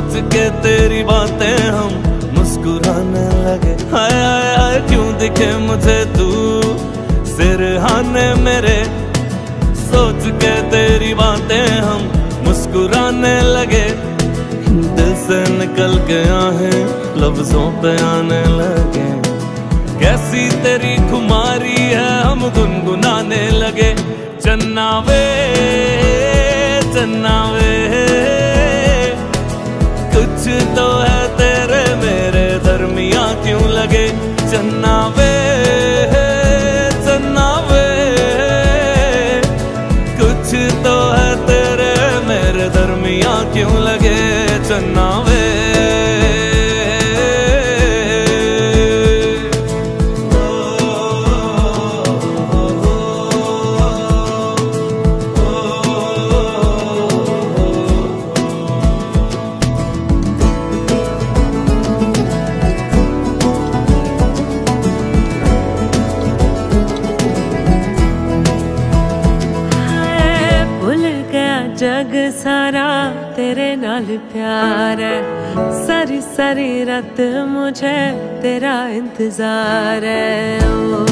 सोच के तेरी बातें हम मुस्कुराने लगे। हाय हाय हाय, क्यों दिखे मुझे तू? सिरहाने मेरे। सोच के तेरी बातें हम मुस्कुराने लगे। दिल से निकल के आहे लफ्जों पे आने लगे। कैसी तेरी खुमारी है, हम गुनगुनाने लगे। चन्नावे चन्नावे कुछ जग सारा तेरे नाल प्यार है। सारी सारी रात मुझे तेरा इंतज़ार है। ओ।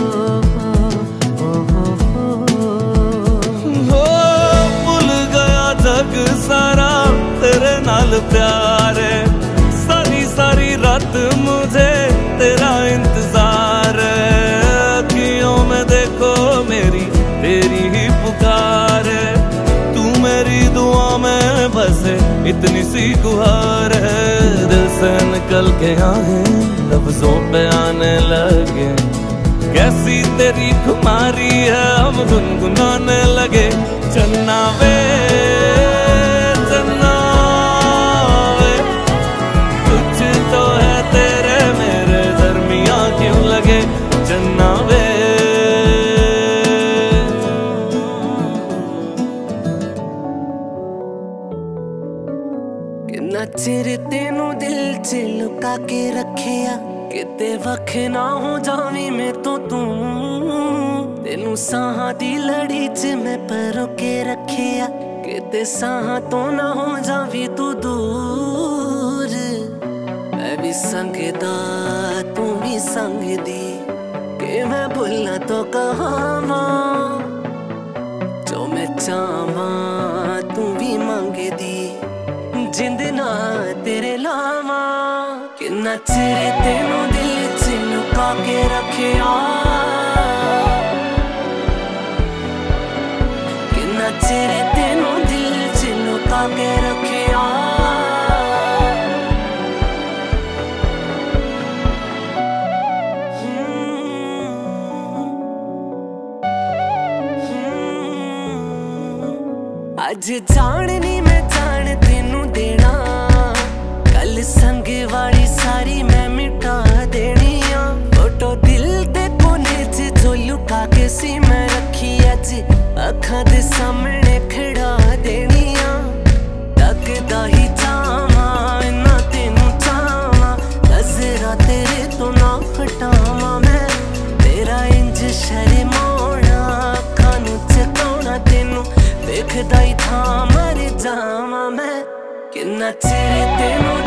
हो, भूल जग सारा तेरे नाल प्यार है। सारी सारी रात मुझे तेरा इंतज़ार इतनी सी गुहार है, दिल से निकल के आए, लफ्जों पे आने लगे। कैसी तेरी खुमारी है, हम गुनगुनाने लगे। चन्ना वे ਚਿਰ ਤੈਨੂੰ ਦਿਲ 'ਚ ਲੁਕਾ ਕੇ ਰੱਖਿਆ। ਕਿਤੇ ਵੱਖ ਨਾ ਹੋ ਜਾਵੀਂ ਮੈਂ ਤੋਂ ਤੂੰ। ਤੈਨੂੰ ਸਾਹਾਂ ਦੀ ਲੜੀ 'ਚ ਮੈਂ ਪਰੋ ਕੇ ਰੱਖਿਆ। ਕਿਤੇ ਸਾਹਾਂ ਤੋਂ ਨਾ ਹੋ ਜਾਵੀਂ ਤੂੰ ਦੂਰ। ਮੈਂ ਵੀ ਸੰਗਦਾ, ਤੂੰ ਵੀ ਸੰਗਦੀ। ਕਿ ਮੈਂ ਭੁੱਲਾਂ ਤੋਂ ਕਹਾਵਾਂ? ਜੋ ਮੈਂ ਚਾਹਾਂ ਤੂੰ ਵੀ ਮੰਗਦੀ। ਜਿੰਦ ਨਾ ਤੇਰੇ ਲਾਵਾਂ। ਕਿੰਨਾ ਚਿਰ ਤੈਨੂੰ ਦਿਲ 'ਚ ਲੁਕਾ ਕੇ ਰੱਖਿਆ। ਕਿੰਨਾ ਚਿਰ ਤੈਨੂੰ ਦਿਲ 'ਚ ਲੁਕਾ ਕੇ ਰੱਖਿਆ। ਅੱਜ ਜਾਣਨੀ ਮੈਂ ਜਾਣ ਤੈਨੂੰ ਦੇਣਾ। ਕੱਲ ਸੰਗ ਵਾਲੀ ਸਾਰੀ ਮੈਂ ਮਿਟਾ। け連れても